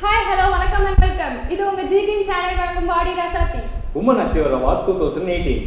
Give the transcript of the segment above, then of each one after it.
Hi hello வணக்கம் and welcome இது உங்க ஜிகின் சேனல் வழங்கும் Vaadi Rasathi. Woman achiever award two thousand eighteen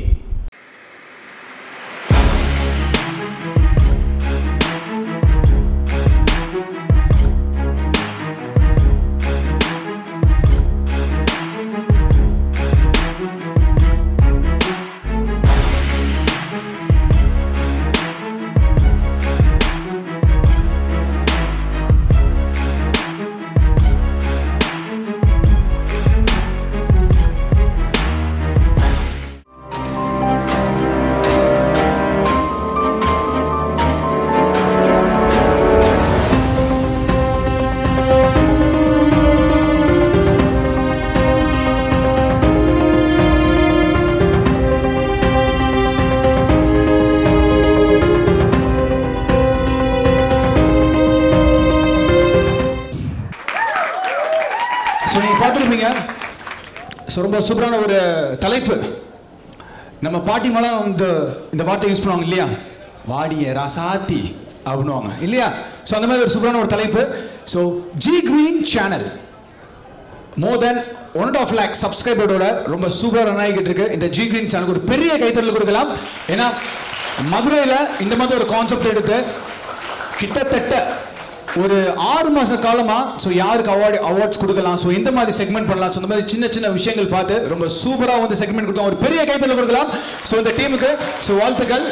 நீங்கள் ஸோ ரொம்ப சூப்பரான ஒரு தலைப்பு. நம்ம பாட்டிமாலாம் இந்த இந்த வார்த்தை யூஸ் பண்ணுவாங்க இல்லையா? வாடிய ராசாத்தி அப்படின்வாங்க இல்லையா? ஸோ அந்த மாதிரி ஒரு சூப்பரான ஒரு தலைப்பு. So G green channel more than one and half lakh சப்ஸ்கிரைபரோட ரொம்ப சூப்பராக ரன் ஆகிக்கிட்டு இருக்கு. இந்த ஜி கிரீன் சேனலுக்கு ஒரு பெரிய கைத்தறல் கொடுக்கலாம். ஏன்னா மதுரையில் இந்த மாதிரி ஒரு கான்செப்ட் எடுத்து கிட்டத்தட்ட ஒரு ஆறு மாச காலமா ஸோ யாருக்கு அவார்டு அவார்ட்ஸ் கொடுக்கலாம்? ஸோ இந்த மாதிரி செக்மெண்ட் பண்ணலாம். ஸோ இந்த மாதிரி சின்ன சின்ன விஷயங்கள் பார்த்து ரொம்ப சூப்பரா வந்து செக்மெண்ட் கொடுத்தோம். ஒரு பெரிய கைத்தல கொடுக்கலாம். ஸோ இந்த டீமுக்கு ஸோ வாழ்த்துக்கள்.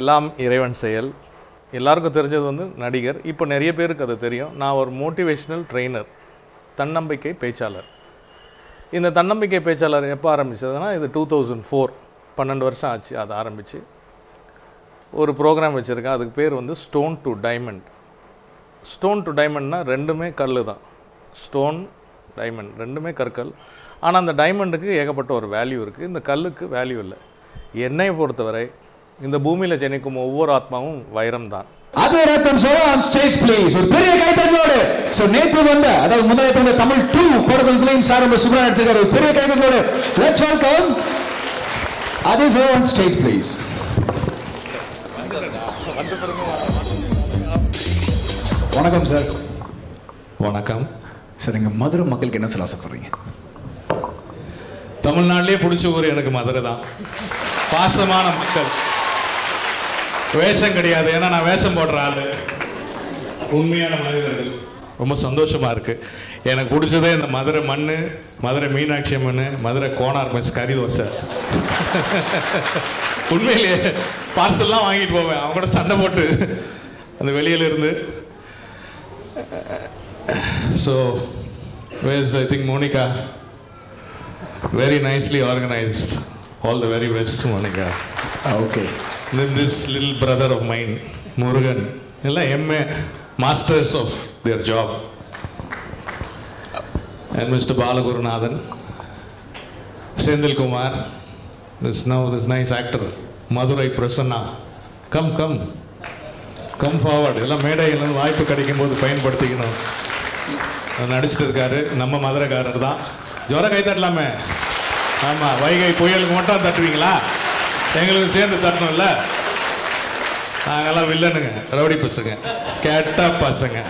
எல்லாம் இறைவன் செயல். எல்லாருக்கும் தெரிஞ்சது வந்து நடிகர். இப்போ நிறைய பேருக்கு அது தெரியும். நான் ஒரு மோட்டிவேஷ்னல் ட்ரெய்னர் தன்னம்பிக்கை பேச்சாளர். இந்த தன்னம்பிக்கை பேச்சாளர் எப்போ ஆரம்பிச்சதுன்னா இது டூ தௌசண்ட் ஃபோர் பன்னெண்டு வருஷம் ஆச்சு அது ஆரம்பித்து ஒரு ப்ரோக்ராம் வச்சுருக்கேன். அதுக்கு பேர் வந்து stone to diamond stone to டைமண்ட்னா ரெண்டுமே கல் தான். ஸ்டோன் டைமண்ட் ரெண்டுமே கற்கள். ஆனால் அந்த டைமண்டுக்கு ஏகப்பட்ட ஒரு வேல்யூ இருக்குது இந்த கல்லுக்கு வேல்யூ இல்லை. என்னை பொறுத்தவரை இந்த பூமியில் ஜனிக்கும் ஒவ்வொரு ஆத்மாவும் வைரம் தான். அது ரத்தம் சோ ஆன் ஸ்டேஜ் ப்ளீஸ் ஒரு பெரிய கைத்தறலோடு ஸோ நேற்று வந்த அதாவது முந்தைய வந்த தமிழ் டூ படத்தில் ஃபிலிம் சார் ரொம்ப சூப்பராக நடிச்சிருக்காரு. ஒரு பெரிய கைத்தறலோடு லெட்ஸ் வெல்கம் அது சோ ஆன் ஸ்டேஜ் ப்ளீஸ் வணக்கம் சார் வணக்கம். சார் எங்கள் மதுரை மக்களுக்கு என்ன சொல்ல ஆசைப்படுறீங்க தமிழ்நாட்டிலே பிடிச்ச ஊர் எனக்கு மதுரை தான். பாசமான மக்கள். வேஷம் கிடையாது. ஏன்னா நான் வேஷம் போடுற ஆளு. உண்மையான மனிதர்கள். ரொம்ப சந்தோஷமா இருக்கு. எனக்கு பிடிச்சதே இந்த மதுரை மண்ணு மதுரை மீனாட்சி அம்மன் மதுரை கோனார் மெஸ் கறி தோசை உண்மையிலேயே பார்சல்லாம் வாங்கிட்டு போவேன். அவங்க கூட சண்டை போட்டு அந்த வெளியில so, where's I think Monica? Very nicely organized. All the very best, Monica. Ah, okay. Then this little brother of mine, Murugan, MA, masters of their job. And Mr. Balagurunathan, Sendil Kumar, this now this nice actor, Madurai Prasanna. Come, come. Come forward எல்லாம் மேடையில் வாய்ப்பு கிடைக்கும் போது பயன்படுத்திக்கணும் நடிச்சிட்டு இருக்காரு. நம்ம மதுரைக்காரர் தான். ஜுரம் கை தட்டலாமே. ஆமாம் வைகை புயலுக்கு மட்டும் தட்டுவீங்களா? எங்களுக்கு சேர்ந்து தட்டணும்ல. நாங்கெல்லாம் வில்லனுங்க. ரவுடி பசங்க. கெட்ட பசங்க.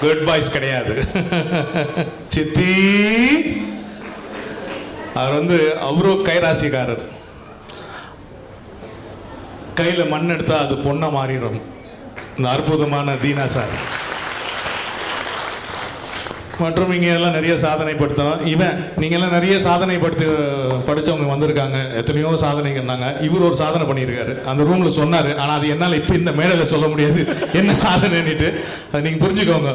குட் பாய்ஸ் கிடையாது. சித்தி. அவர் வந்து அவரோ கைராசிக்காரர். கையில் மண் எடுத்தால் அது பொண்ணை மாறிடும். இந்த அற்புதமான தீனா சார். மற்றும் இங்கே எல்லாம் நிறைய சாதனை படுத்தோம் இவன் நீங்கள் எல்லாம் நிறைய சாதனை படுத்து படித்தவங்க வந்திருக்காங்க. எத்தனையோ சாதனைங்கன்னாங்க இவர் ஒரு சாதனை பண்ணியிருக்காரு. அந்த ரூமில் சொன்னார். ஆனால் அது என்னால் இப்போ இந்த மேடையில் சொல்ல முடியாது. என்ன சாதனைன்னுட்டு. அதை நீங்கள் புரிஞ்சுக்கோங்க.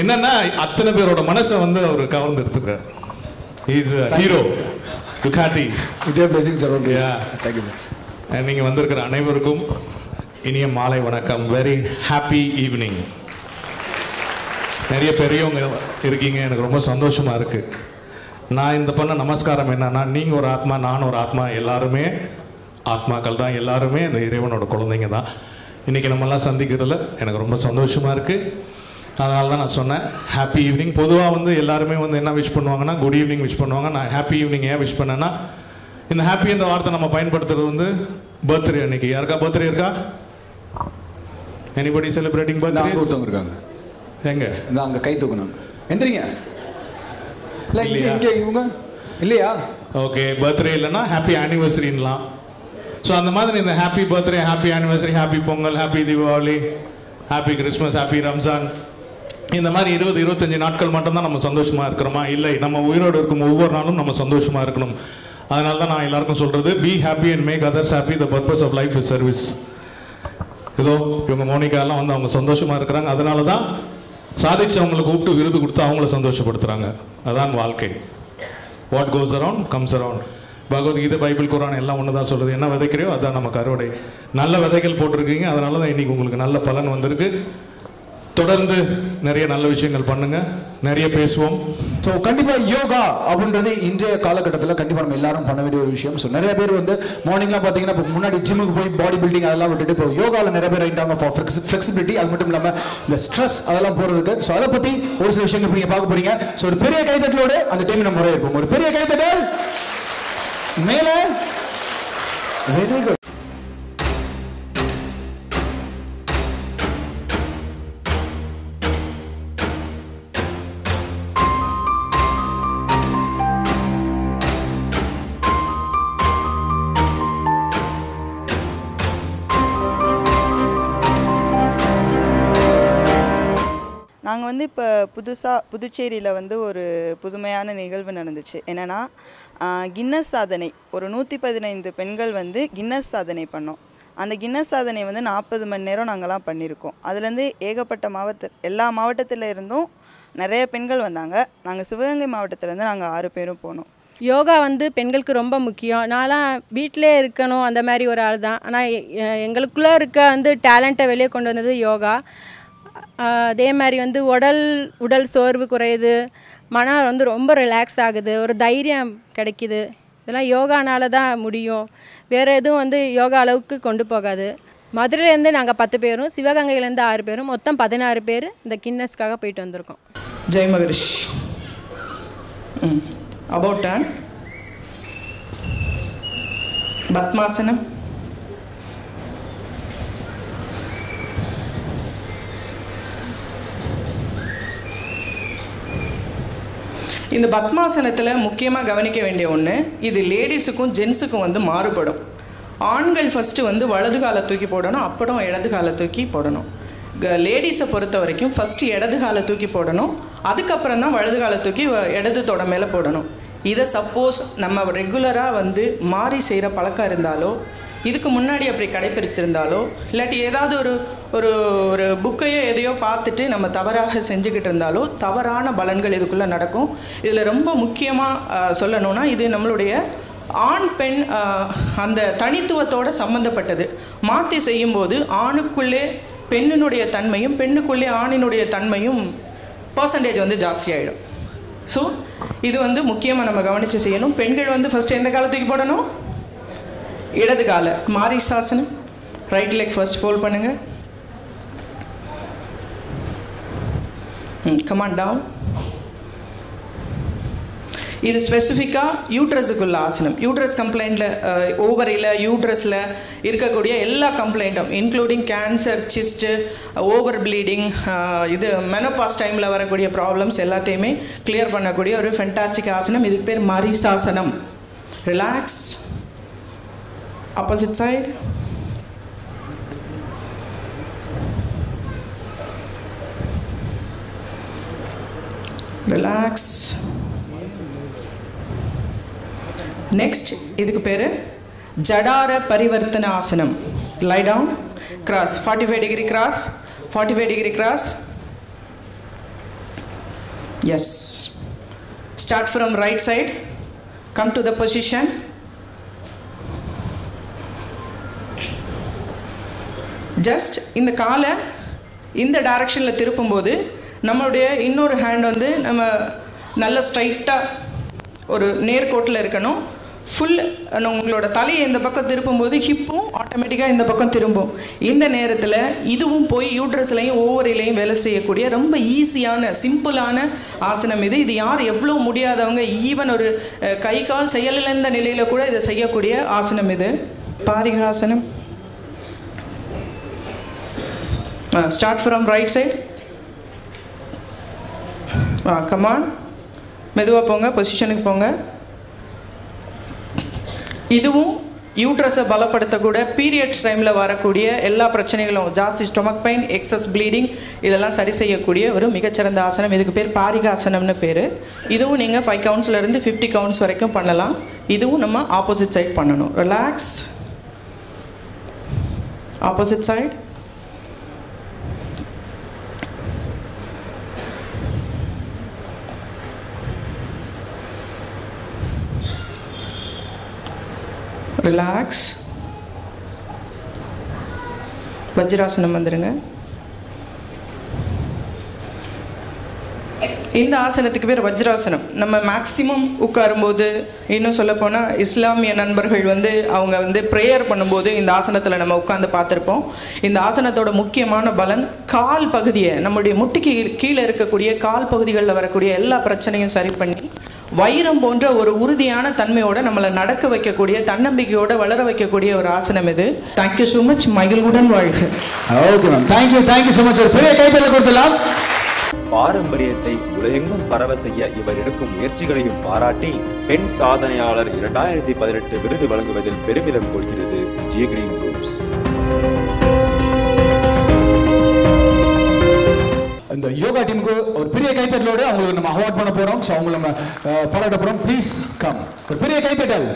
என்னன்னா அத்தனை பேரோட மனசை வந்து அவர் கவர்ந்து எடுத்துக்கிறார் இஸ் ஹீரோ டுகாட்டி இதே blessing sir okay. Thank you sir நீங்கள் வந்திருக்கிற அனைவருக்கும் இனிய மாலை வணக்கம். வெரி ஹாப்பி ஈவினிங் நிறைய பெரியவங்க இருக்கீங்க. எனக்கு ரொம்ப சந்தோஷமாக இருக்குது நான் இந்த பண்ண நமஸ்காரம் என்னன்னா நீங்கள் ஒரு ஆத்மா நான் ஒரு ஆத்மா எல்லாருமே ஆத்மாக்கள் தான். எல்லாருமே இந்த இறைவனோட குழந்தைங்க தான். இன்றைக்கி நம்மெல்லாம் சந்திக்கிறதுல எனக்கு ரொம்ப சந்தோஷமாக இருக்குது அதனால தான் நான் சொன்னேன் ஹாப்பி ஈவினிங் பொதுவாக வந்து எல்லாருமே வந்து என்ன விஷ் பண்ணுவாங்கன்னா குட் ஈவினிங் விஷ் பண்ணுவாங்க. நான் ஹாப்பி ஈவினிங் ஏன் விஷ் பண்ணேன்னா இந்த ஹாப்பி என்ற வார்த்தை நம்ம பயன்படுத்துறது வந்து பர்த்டே அன்னைக்கு. யாருக்கா பர்த்டே இருக்கா? எனிபடி செலிப்ரேட்டிங் இந்த அங்கே பர்த்டே ஒருத்தவங்க இருக்காங்க. எங்க? இந்த அங்கே கை தூக்குனாங்க எந்திரிங்க. இல்லை இங்கே? இங்கே இவங்க? இல்லையா? ஓகே பர்த்டே இல்லைன்னா ஹாப்பி ஆனிவர்சரின்லாம் ஸோ அந்த மாதிரி இந்த happy birthday happy anniversary happy Pongal happy Deepavali happy Christmas happy Ramzan இந்த மாதிரி இருபது இருபத்தஞ்சு நாட்கள் மட்டும்தான் நம்ம சந்தோஷமா இருக்கிறோமா? இல்லை நம்ம உயிரோடு இருக்கும் ஒவ்வொரு நாளும் நம்ம சந்தோஷமா இருக்கணும். அதனால தான் நான் எல்லாருக்கும் சொல்றது be happy and make others happy the purpose of life is service ஏதோ இவங்க மோனிகா எல்லாம் வந்து அவங்க சந்தோஷமா இருக்கிறாங்க. அதனால தான் சாதிச்சவங்களை கூப்பிட்டு விருது கொடுத்து அவங்கள சந்தோஷப்படுத்துறாங்க. அதான் வாழ்க்கை. What goes around comes around Bhagavad Gita Bible Quran எல்லாம் ஒன்று தான் சொல்லுது. என்ன விதைக்கிறையோ அதான் நமக்கு அறுவடை. நல்ல விதைகள் போட்டிருக்கீங்க. அதனால தான் இன்றைக்கி உங்களுக்கு நல்ல பலன் வந்திருக்கு. தொடர்ந்து நிறைய நல்ல விஷயங்கள் பண்ணுங்கள் நிறைய பேசுவோம். ஸோ கண்டிப்பாக யோகா அப்படின்றது இன்றைய காலகட்டத்தில் கண்டிப்பாக நம்ம எல்லாரும் பண்ண வேண்டிய ஒரு விஷயம். ஸோ நிறைய பேர் வந்து மார்னிங்லாம் பார்த்தீங்கன்னா இப்போ முன்னாடி ஜிம்முக்கு போய் பாடி பில்டிங் அதெல்லாம் விட்டுட்டு இப்போ யோகாவில் நிறைய பேர் ஆகிட்டாங்க ஃபார் ஃப்ளெக்சிபிலிட்டி அது மட்டும் இல்லாமல் இந்த ஸ்ட்ரெஸ் அதெல்லாம் போகிறதுக்கு ஸோ அதை பற்றி ஒரு சில விஷயங்கள் நீங்கள் பார்க்க போறீங்க. ஸோ ஒரு பெரிய கைத்தட்டலோடு அந்த டைம் நம்ம முறையிருப்போம் ஒரு பெரிய கைத்தட்டல் மேலே வெரி குட் நாங்கள் வந்து இப்போ புதுசாக புதுச்சேரியில் வந்து ஒரு புதுமையான நிகழ்வு நடந்துச்சு. என்னென்னா கின்னஸ் சாதனை. ஒரு நூற்றி பதினைந்து பெண்கள் வந்து கின்னஸ் சாதனை பண்ணோம். அந்த கின்னஸ் சாதனை வந்து நாற்பது மணி நேரம் நாங்கள்லாம் பண்ணியிருக்கோம் அதுலேருந்து ஏகப்பட்ட மாவட்ட எல்லா மாவட்டத்தில் இருந்தும் நிறைய பெண்கள் வந்தாங்க. நாங்கள் சிவகங்கை மாவட்டத்திலேருந்து நாங்கள் ஆறு பேரும் போனோம். யோகா வந்து பெண்களுக்கு ரொம்ப முக்கியம். நான்லாம் வீட்டிலே இருக்கணும் அந்த மாதிரி ஒரு ஆள் தான் ஆனால் எங்களுக்குள்ளே இருக்க வந்து டேலண்ட்டை வெளியே கொண்டு வந்தது யோகா. அதே மாதிரி வந்து உடல் உடல் சோர்வு குறையுது. மனம் வந்து ரொம்ப ரிலாக்ஸ் ஆகுது. ஒரு தைரியம் கிடைக்குது. இதெல்லாம் யோகானால தான் முடியும். வேறு எதுவும் வந்து யோகா அளவுக்கு கொண்டு போகாது. மதுரையிலேருந்து நாங்கள் பத்து பேரும் சிவகங்கையிலேருந்து ஆறு பேரும் மொத்தம் பதினாறு பேர் இந்த கின்னஸ்க்காக போயிட்டு வந்திருக்கோம். ஜெய் மகரிஷ். அபவுட் பத்மாசனம்? இந்த பத்மாசனத்தில் முக்கியமாக கவனிக்க வேண்டிய ஒன்று இது லேடிஸுக்கும் ஜென்ஸுக்கும் வந்து மாறுபடும். ஆண்கள் ஃபஸ்ட்டு வந்து வலது காலை தூக்கி போடணும் அப்புறம் இடது காலை தூக்கி போடணும். லேடிஸை பொறுத்த வரைக்கும் ஃபஸ்ட்டு இடது காலை தூக்கி போடணும் அதுக்கப்புறம் தான் வலது காலை தூக்கி வ- இடது தொட மேலே போடணும். இதை சப்போஸ் நம்ம ரெகுலராக வந்து மாறி செய்கிற பழக்கம் இருந்தாலோ இதுக்கு முன்னாடி அப்படி கடைபிடிச்சிருந்தாலோ இல்லாட்டி ஏதாவது ஒரு ஒரு ஒரு புக்கையோ எதையோ பார்த்துட்டு நம்ம தவறாக செஞ்சுக்கிட்டு இருந்தாலோ தவறான பலன்கள் இதுக்குள்ளே நடக்கும். இதில் ரொம்ப முக்கியமாக சொல்லணும்னா இது நம்மளுடைய ஆண் பெண் அந்த தனித்துவத்தோட சம்மந்தப்பட்டது மாற்றி செய்யும்போது ஆணுக்குள்ளே பெண்ணினுடைய தன்மையும் பெண்ணுக்குள்ளே ஆணினுடைய தன்மையும் பர்சன்டேஜ் வந்து ஜாஸ்தியாயிடும். ஸோ இது வந்து முக்கியமாக நம்ம கவனித்து செய்யணும். பெண்கள் வந்து ஃபஸ்ட்டு எந்த காலத்துக்கு போடணும்? இடது கால. மாரி சாசனம் ரைட் லெக் ஃபர்ஸ்ட் ஃபோல்ட் ம் கமான் டவுன் இது ஸ்பெசிஃபிக்காக யூட்ரஸுக்குள்ள ஆசனம். யூட்ரஸ் கம்ப்ளைண்ட்டில் ஓவரியில் யூட்ரஸில் இருக்கக்கூடிய எல்லா கம்ப்ளைண்ட்டும் including cancer cyst over bleeding இது மெனோபாஸ் டைமில் வரக்கூடிய ப்ராப்ளம்ஸ் எல்லாத்தையுமே கிளியர் பண்ணக்கூடிய ஒரு ஃபென்டாஸ்டிக் ஆசனம். இதுக்கு பேர் மரிசாசனம். Relax opposite side relax next இதுக்கு பேர் ஜடார பரிவர்த்தன ஆசனம். Lie down cross forty five degree cross forty five degree cross S start from right side come to the position just இந்த காலை இந்த டைரக்ஷனில் திருப்பும்போது நம்மளுடைய இன்னொரு ஹேண்ட் வந்து நம்ம நல்ல ஸ்ட்ரைட்டாக ஒரு நேர்கோட்டில் இருக்கணும். ஃபுல் உங்களோட தலையை இந்த பக்கம் திருப்பும்போது ஹிப்பும் ஆட்டோமேட்டிக்காக இந்த பக்கம் திரும்பும். இந்த நேரத்தில் இதுவும் போய் யூட்ரஸ்லையும் ஓவரிலையும் வேலை செய்யக்கூடிய ரொம்ப ஈஸியான சிம்பிளான ஆசனம் இது. இது யார் எவ்வளோ முடியாதவங்க ஈவன் ஒரு கை கால் செயலிழந்த நிலையில் கூட இதை செய்யக்கூடிய ஆசனம் இது. பாரிகாசனம். Start from right side ah come on மெதுவாக போங்க பொசிஷனுக்கு போங்க. இதுவும் யூட்ரஸை பலப்படுத்தக்கூட பீரியட்ஸ் டைமில் வரக்கூடிய எல்லா பிரச்சனைகளும் ஜாஸ்தி ஸ்டொமக் பெயின் எக்ஸஸ் ப்ளீடிங் இதெல்லாம் சரி செய்யக்கூடிய ஒரு மிகச்சிறந்த ஆசனம். இதுக்கு பேர் பாரிகாசனம்னு பேர். இதுவும் நீங்கள் ஃபைவ் கவுண்ட்ஸ்லேருந்து ஃபிஃப்டி கவுண்ட்ஸ் வரைக்கும் பண்ணலாம். இதுவும் நம்ம ஆப்போசிட் சைட் பண்ணணும். ரிலாக்ஸ் ஆப்போசிட் சைட் ரிலாக்ஸ் வஜ்ராசனம் வந்துடுங்க இந்த ஆசனத்துக்கு பேர் வஜ்ராசனம். நம்ம மேக்ஸிமம் உட்காரும்போது இன்னும் சொல்லப்போனால் இஸ்லாமிய நண்பர்கள் வந்து அவங்க வந்து ப்ரேயர் பண்ணும்போது இந்த ஆசனத்தில் நம்ம உட்காந்து பார்த்துருப்போம். இந்த ஆசனத்தோட முக்கியமான பலன் கால் பகுதியை நம்முடைய முட்டிக்கு கீழே இருக்கக்கூடிய கால் பகுதிகளில் வரக்கூடிய எல்லா பிரச்சனையும் சரி பண்ணி வைரம் போன்ற ஒரு உறுதியான தன்மையோட நம்மளை நடக்க வைக்கக்கூடிய தன்னம்பிக்கையோட வளர வைக்கக்கூடிய ஒரு ஆசனம் இது. தேங்க்யூ ஸோ மச் மகிழ்வுடன் வாழ்க. Okay ma'am thank you thank you so much ஒரு பெரிய கைத்தல கொடுத்துலாம் பாரம்பரியத்தை உலகெங்கும் பரவ செய்ய இவர் எடுக்கும் முயற்சிகளையும் பாராட்டி பெண் சாதனையாளர் இரண்டாயிரத்தி பதினெட்டு விருது வழங்குவதில் பெருமிதம் கொள்கிறது. ஜி கிரீன் இந்த யோகா டீமுக்கு ஒரு பெரிய கைத்தட்டலோடு அவங்களுக்கு நம்ம அவார்ட் பண்ண போகிறோம் ஸோ அவங்களை நம்ம பாராட்ட போகிறோம் ப்ளீஸ் கம் ஒரு பெரிய கைத்தட்டல்.